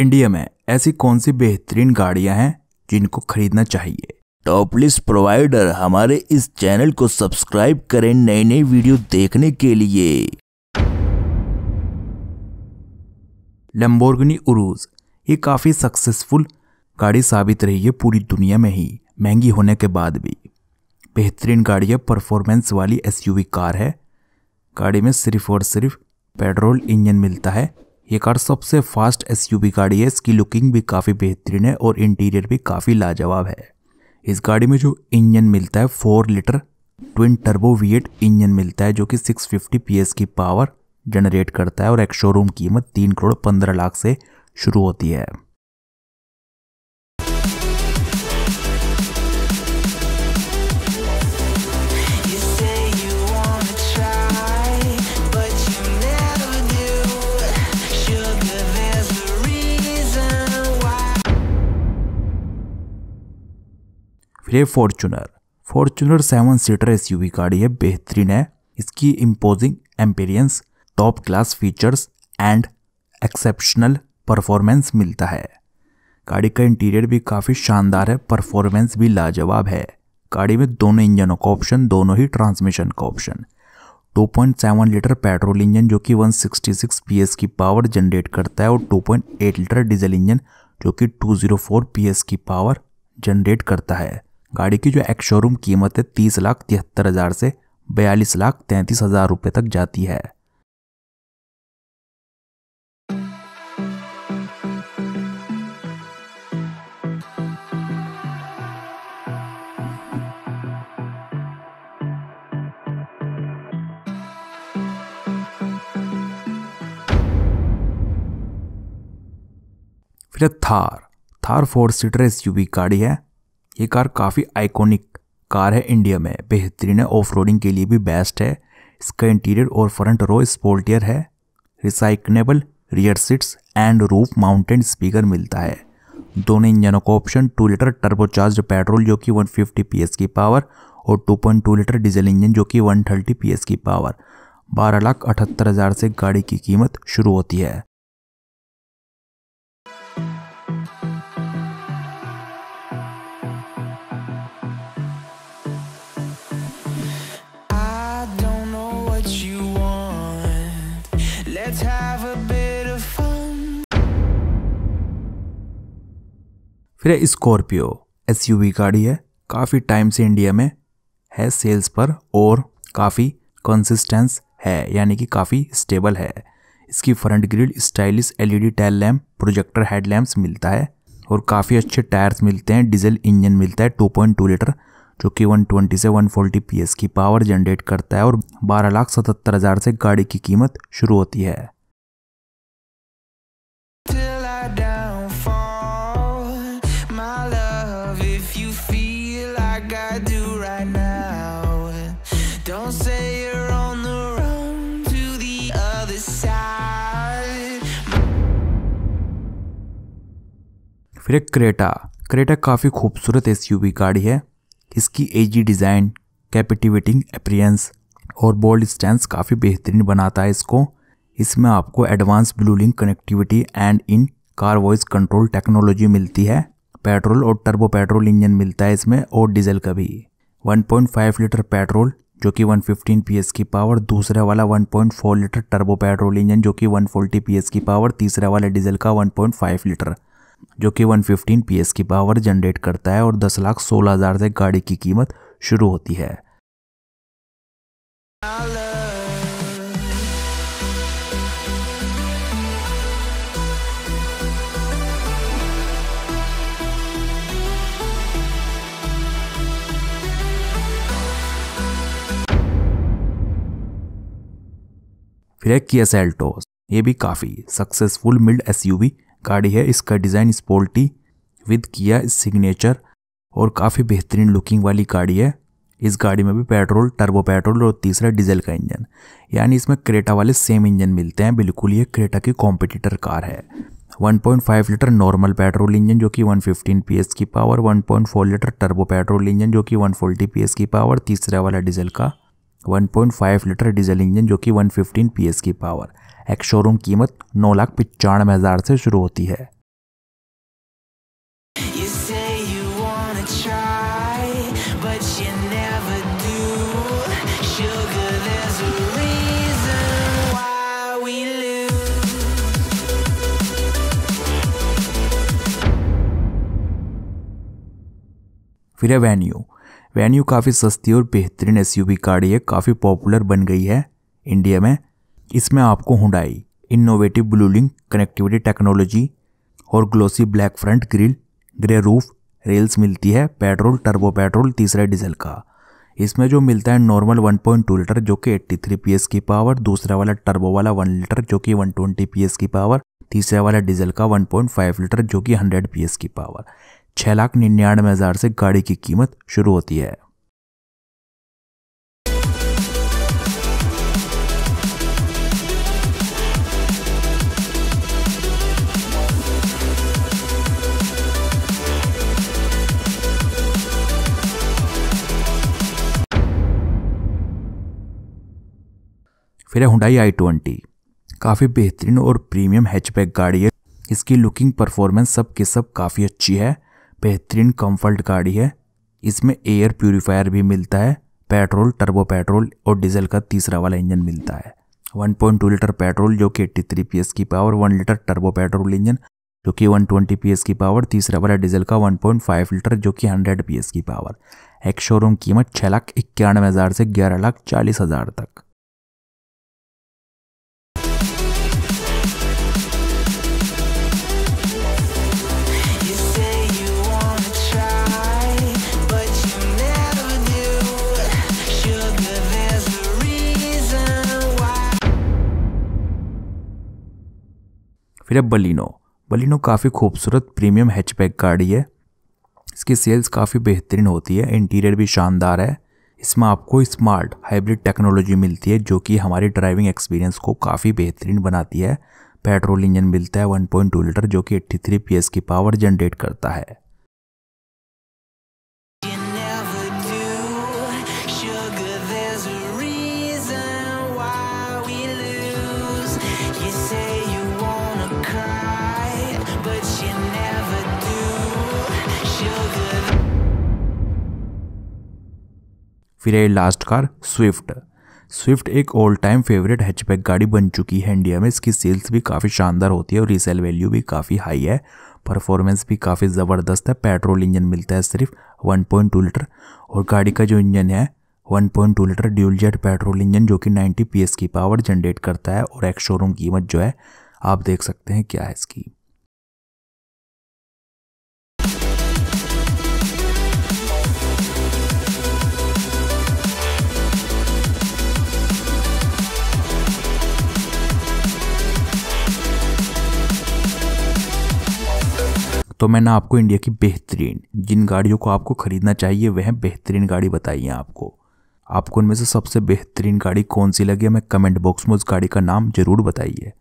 India में ऐसी कौन सी बेहतरीन गाड़ियाँ हैं जिनको खरीदना चाहिए? टॉप लिस्ट प्रोवाइडर हमारे इस चैनल को सब्सक्राइब करें नई नई वीडियो देखने के लिए। लंबोर्गिनी उरूज ये काफ़ी सक्सेसफुल गाड़ी साबित रही है पूरी दुनिया में ही, महँगी होने के बाद भी। बेहतरीन गाड़ी है परफॉर्मेंस वाली एसयूवी कार है। गाड़ी में सिर्फ़ और सिर्फ़ पेट्रोल इंजन मिलता है। ये कार सबसे फास्ट एसयूवी गाड़ी है। इसकी लुकिंग भी काफ़ी बेहतरीन है और इंटीरियर भी काफ़ी लाजवाब है। इस गाड़ी में जो इंजन मिलता है four litre twin turbo V engine मिलता है, जो कि 650 पीएस की पावर जनरेट करता है और एक शोरूम कीमत तीन करोड़ पंद्रह लाख से शुरू होती है। फिर ये Fortuner Fortuner seven seater SUV गाड़ी है, बेहतरीन है। इसकी imposing appearance top class features and exceptional performance मिलता है। गाड़ी का इंटीरियर भी काफ़ी शानदार है परफॉर्मेंस भी लाजवाब है। गाड़ी में दोनों इंजनों का ऑप्शन दोनों ही ट्रांसमिशन का ऑप्शन 2.7 लीटर पेट्रोल इंजन जो कि 166 पीएस की पावर जनरेट करता है और 2.8 लीटर डीजल इंजन जो कि 204 पीएस की पावर जनरेट करता है। गाड़ी की जो एक्स शोरूम कीमत है तीस लाख तिहत्तर हज़ार से बयालीस लाख तैंतीस हज़ार रुपये तक जाती है। फिर Thar Thar four seater S गाड़ी है। ये कार काफ़ी आइकॉनिक कार है इंडिया में। बेहतरीन है ऑफ़ के लिए भी बेस्ट है। इसका इंटीरियर और फ्रंट रो स्पोल्टियर है। Reclinable rear seats and roof mounted speaker मिलता है। दोनों इंजनों का option two litre turbocharge petrol जो कि 150 पीएस की पावर और 2.2 लीटर डीजल इंजन जो कि 130 पीएस की पावर बारह लाख अठहत्तर हज़ार से गाड़ी की कीमत शुरू होती है। फिर है स्कॉर्पियो। एस गाड़ी है। काफ़ी टाइम से इंडिया में है सेल्स पर और काफ़ी कंसिस्टेंस है, यानी कि काफ़ी स्टेबल है। इसकी front grille stylish LED tail lamp projector headlamps मिलता है और काफ़ी अच्छे टायर्स मिलते हैं। डीजल इंजन मिलता है 2.2 लीटर जो कि 120 से 140 पीएस की पावर जनरेट करता है और बारह लाख सतहत्तर हज़ार से गाड़ी की कीमत शुरू होती है। फिर एक क्रेटा। क्रेटा काफ़ी खूबसूरत एस गाड़ी है। इसकी एजी डिज़ाइन कैपिटिवेटिंग अप्रियंस और बोल्ड स्टैंड काफ़ी बेहतरीन बनाता है इसको। इसमें आपको advance blue link connectivity and in car voice control technology मिलती है। पेट्रोल और टर्बो पेट्रोल इंजन मिलता है इसमें और डीजल का भी। 1.5 लीटर पेट्रोल, जो कि 115 पीएस की पावर दूसरा वाला 1.4 लीटर टर्बो पेट्रोल इंजन, जो कि 140 पीएस की पावर तीसरा वाला डीजल का 1.5 लीटर। जो कि 115 पीएस की पावर जनरेट करता है और 10 लाख सोलह हज़ार से गाड़ी की कीमत शुरू होती है. फिर है किया सेल्टोस ये भी काफ़ी सक्सेसफुल मिल्ड एसयूवी गाड़ी है। इसका design sporty with Kia signature और काफ़ी बेहतरीन लुकिंग वाली गाड़ी है। इस गाड़ी में भी पेट्रोल टर्बो पेट्रोल और तीसरा डीजल का इंजन यानी इसमें क्रेटा वाले सेम इंजन मिलते हैं। बिल्कुल ये क्रेटा की कॉम्पिटिटर कार है। 1.5 लीटर नॉर्मल पेट्रोल इंजन जो कि 115 पीएस की power 1.4 litre turbo petrol engine जो कि 140 पीएस की पावर तीसरा वाला डीजल का 1.5 लीटर डीजल इंजन जो कि 115 पीएस की पावर एक शोरूम कीमत नौ लाख पचानवे हज़ार से शुरू होती है। फिर है वेन्यू वेन्यू काफ़ी सस्ती और बेहतरीन एसयूवी गाड़ी है काफ़ी पॉपुलर बन गई है इंडिया में। इसमें आपको Hyundai innovative Bluelink connectivity technology और glossy black front grille grey roof rails मिलती है पेट्रोल टर्बो पेट्रोल तीसरा डीजल का। इसमें जो मिलता है नॉर्मल 1.2 लीटर जो कि 83 पीएस की पावर दूसरा वाला टर्बो वाला 1 लीटर जो कि 120 पीएस की पावर तीसरा वाला डीजल का 1.5 लीटर जो कि 100 पीएस की पावर छः लाख निन्यानवे हज़ार से गाड़ी की कीमत शुरू होती है। फिर है हुडाई आई ट्वेंटी। काफ़ी बेहतरीन और प्रीमियम हैचबैक गाड़ी है। इसकी लुकिंग परफॉर्मेंस सब के सब काफ़ी अच्छी है। बेहतरीन कंफर्ट गाड़ी है। इसमें एयर प्यूरीफायर भी मिलता है पेट्रोल टर्बो पेट्रोल और डीजल का तीसरा वाला इंजन मिलता है। 1.2 लीटर पेट्रोल जो कि 83 पीएस की power 1 litre turbo petrol engine जो कि 120 पीएस की पावर तीसरा वाला डीजल का 1.5 लीटर जो कि 100 पीएस की पावर एक शोरूम कीमत छः लाख इक्यानवे हज़ार से ग्यारह लाख चालीस हज़ार तक। फिर है बलिनो। बलिनो काफ़ी खूबसूरत प्रीमियम हैचबैक गाड़ी है। इसकी सेल्स काफ़ी बेहतरीन होती है इंटीरियर भी शानदार है। इसमें आपको स्मार्ट हाइब्रिड टेक्नोलॉजी मिलती है, जो कि हमारे ड्राइविंग एक्सपीरियंस को काफ़ी बेहतरीन बनाती है। पेट्रोल इंजन मिलता है 1.2 लीटर जो कि 83 पीएस की पावर जनरेट करता है। फिर है लास्ट कार स्विफ्ट स्विफ्ट एक ऑल टाइम फेवरेट हैचबैक गाड़ी बन चुकी है इंडिया में। इसकी सेल्स भी काफ़ी शानदार होती है और रीसेल वैल्यू भी काफ़ी हाई है। परफॉर्मेंस भी काफ़ी ज़बरदस्त है। पेट्रोल इंजन मिलता है सिर्फ़ 1.2 लीटर और गाड़ी का जो इंजन है 1.2 litre dual jet petrol engine जो कि 90 पीएस की पावर जनरेट करता है और एक शोरूम कीमत जो है, आप देख सकते हैं क्या है इसकी। तो मैंने आपको इंडिया की बेहतरीन जिन गाड़ियों को आपको खरीदना चाहिए, वह बेहतरीन गाड़ी बताई है आपको। आपको उनमें से सबसे बेहतरीन गाड़ी कौन सी लगी हमें कमेंट बॉक्स में उस गाड़ी का नाम ज़रूर बताइए।